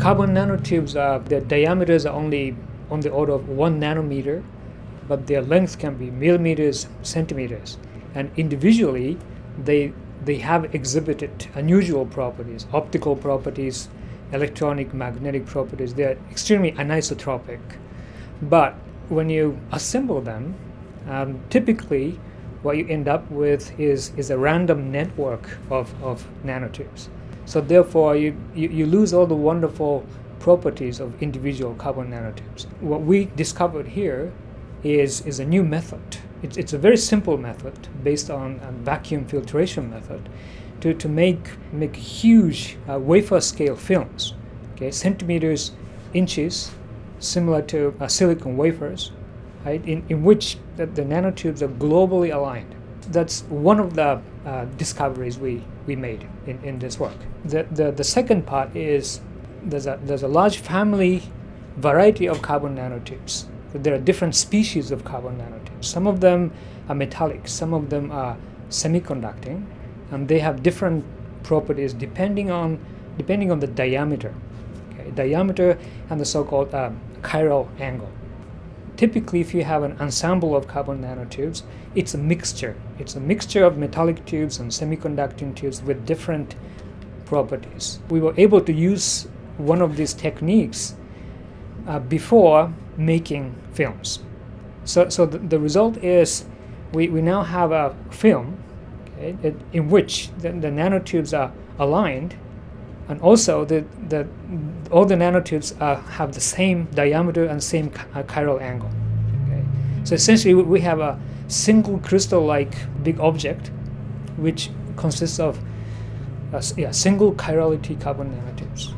Carbon nanotubes, are, their diameters are only on the order of one nanometer, but their length can be millimeters, centimeters. And individually, they, they have exhibited unusual properties, optical properties, electronic, magnetic properties. They're extremely anisotropic. But when you assemble them, um, typically what you end up with is, is a random network of, of nanotubes. So therefore, you, you, you lose all the wonderful properties of individual carbon nanotubes. What we discovered here is, is a new method. It's, it's a very simple method based on a vacuum filtration method to, to make, make huge uh, wafer scale films, okay, centimeters, inches, similar to uh, silicon wafers, right, in, in which the, the, nanotubes are globally aligned. That's one of the uh, discoveries we, we made in, in this work. The, the, the second part is there's a, there's a large family variety of carbon nanotubes. There are different species of carbon nanotubes. Some of them are metallic, some of them are semiconducting, and they have different properties depending on depending on the diameter okay? diameter and the so-called uh, chiral angle typically if you have an ensemble of carbon nanotubes it's a mixture. It's a mixture of metallic tubes and semiconducting tubes with different properties. We were able to use one of these techniques uh, before making films. So, so the, the result is we, we now have a film okay, it, in which the, the, nanotubes are aligned, and also the, the, all the nanotubes uh, have the same diameter and same uh, chiral angle. Okay? So essentially, we have a single crystal-like big object, which consists of a, single chirality carbon nanotubes.